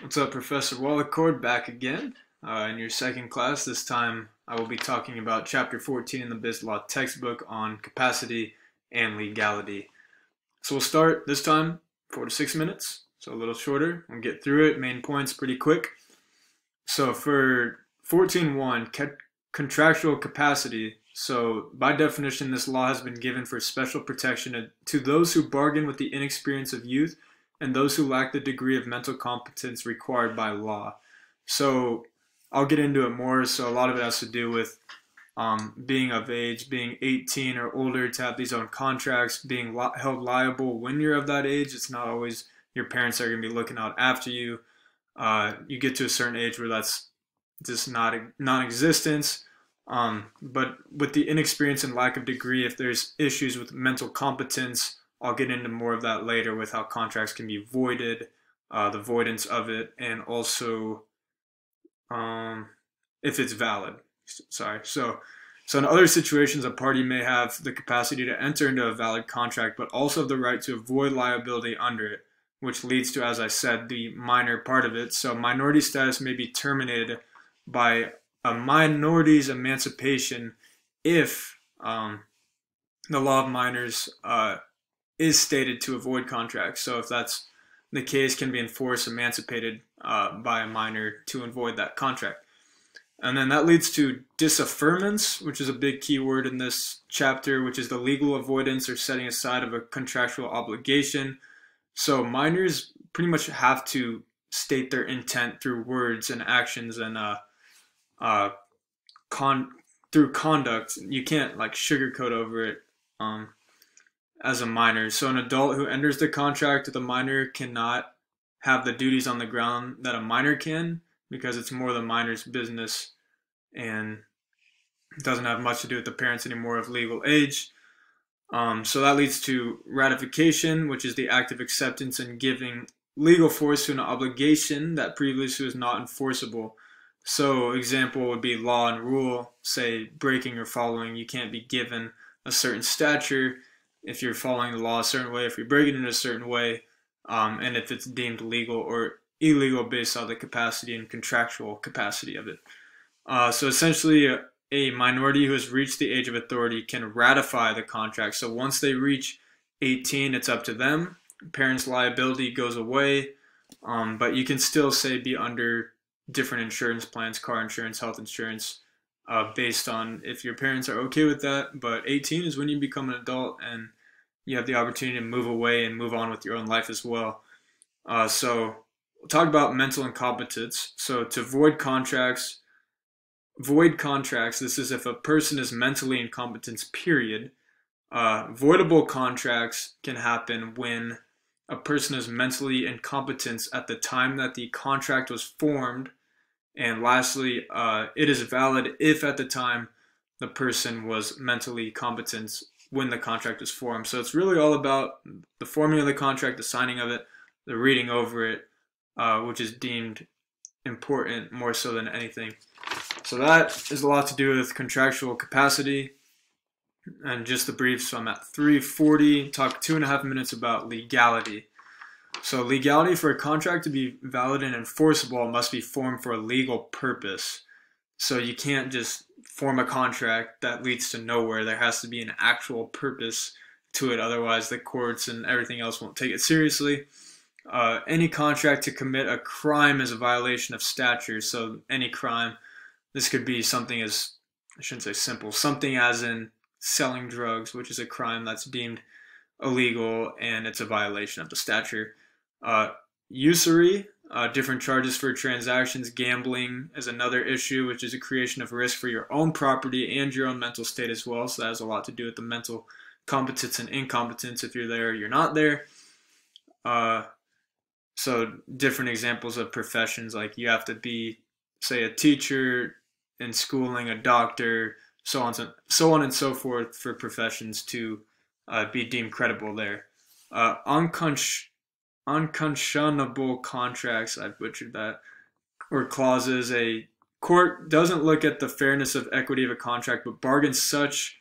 What's up, Professor Wallacord back again uh, in your second class. This time I will be talking about Chapter 14 in the Biz Law textbook on capacity and legality. So we'll start this time four to six minutes, so a little shorter. We'll get through it, main points pretty quick. So for 14.1, contractual capacity. So by definition, this law has been given for special protection to those who bargain with the inexperience of youth and those who lack the degree of mental competence required by law. So I'll get into it more. So a lot of it has to do with um, being of age, being 18 or older to have these own contracts, being li- held liable when you're of that age. It's not always your parents are going to be looking out after you. Uh, you get to a certain age where that's just not non-existence. Um, but with the inexperience and lack of degree, if there's issues with mental competence, I'll get into more of that later with how contracts can be voided, uh, the voidance of it, and also um, if it's valid. Sorry. So, so in other situations, a party may have the capacity to enter into a valid contract, but also the right to avoid liability under it, which leads to, as I said, the minor part of it. So, minority status may be terminated by a minority's emancipation if um, the law of minors uh, is stated to avoid contracts. So if that's the case, can be enforced, emancipated uh, by a minor to avoid that contract. And then that leads to disaffirmance, which is a big key word in this chapter, which is the legal avoidance or setting aside of a contractual obligation. So minors pretty much have to state their intent through words and actions and uh, uh, con through conduct. You can't like sugarcoat over it. Um, as a minor. So an adult who enters the contract with a minor cannot have the duties on the ground that a minor can because it's more the minor's business and doesn't have much to do with the parents anymore of legal age. Um, so that leads to ratification, which is the act of acceptance and giving legal force to an obligation that previously was not enforceable. So, example would be law and rule, say breaking or following, you can't be given a certain stature if you're following the law a certain way, if you're breaking it a certain way, um, and if it's deemed legal or illegal based on the capacity and contractual capacity of it. Uh, so essentially, a, a, minority who has reached the age of authority can ratify the contract. So once they reach 18, it's up to them. Parents' liability goes away, um, but you can still say be under different insurance plans, car insurance, health insurance, uh, based on if your parents are okay with that. But 18 is when you become an adult and you have the opportunity to move away and move on with your own life as well. Uh, so we'll talk about mental incompetence. So to void contracts, void contracts. This is if a person is mentally incompetent. Period. Uh, voidable contracts can happen when a person is mentally incompetent at the time that the contract was formed and lastly, uh, it is valid if at the time the person was mentally competent when the contract was formed. So it's really all about the forming of the contract, the signing of it, the reading over it, uh, which is deemed important more so than anything. So that is a lot to do with contractual capacity. And just the brief, so I'm at 340, talk two and a half minutes about legality. So legality for a contract to be valid and enforceable must be formed for a legal purpose. So you can't just form a contract that leads to nowhere. There has to be an actual purpose to it. Otherwise, the courts and everything else won't take it seriously. Uh, any contract to commit a crime is a violation of statute. So any crime, this could be something as I shouldn't say simple, something as in selling drugs, which is a crime that's deemed illegal and it's a violation of the statute. Uh, usury, uh, different charges for transactions, gambling is another issue, which is a creation of risk for your own property and your own mental state as well. So that has a lot to do with the mental competence and incompetence. If you're there, you're not there. Uh, so different examples of professions, like you have to be, say, a teacher in schooling, a doctor, so on, so on and so forth for professions to uh, be deemed credible there. Uh, unconscionable contracts, I butchered that, or clauses. A court doesn't look at the fairness of equity of a contract, but bargains such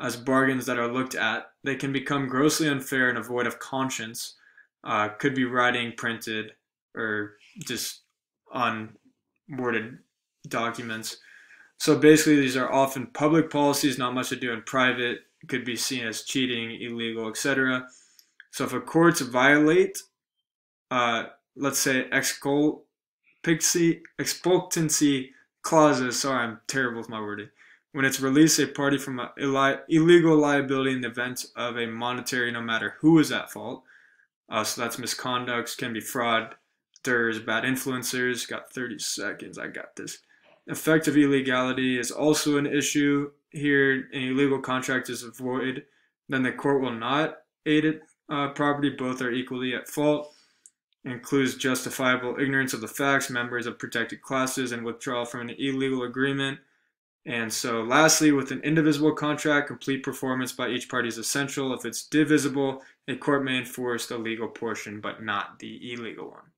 as bargains that are looked at, they can become grossly unfair and a void of conscience. Uh, could be writing printed or just unworded documents. So basically, these are often public policies, not much to do in private. Could be seen as cheating, illegal, etc. So if a courts violate, uh, let's say expultancy clauses. Sorry, I'm terrible with my wording. When it's release a party from a illegal liability in the event of a monetary, no matter who is at fault. Uh, so that's misconducts, can be fraud, there's bad influencers. Got 30 seconds. I got this. Effective illegality is also an issue here. An illegal contract is void, then the court will not aid it. Uh, property, both are equally at fault. Includes justifiable ignorance of the facts, members of protected classes, and withdrawal from an illegal agreement. And so, lastly, with an indivisible contract, complete performance by each party is essential. If it's divisible, a court may enforce the legal portion, but not the illegal one.